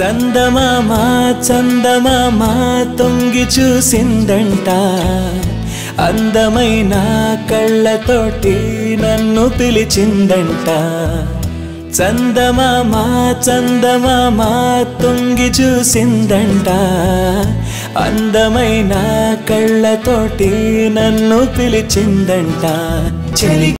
చందమామ చందమామ తొంగి చూసిందంట. అందమైన కళ్ళతోటి నన్ను పిలిచిందంట. చందమామ చందమామ తొంగి చూసిందంట. అందమైన కళ్ళతోటి నన్ను పిలిచిందంట. చలి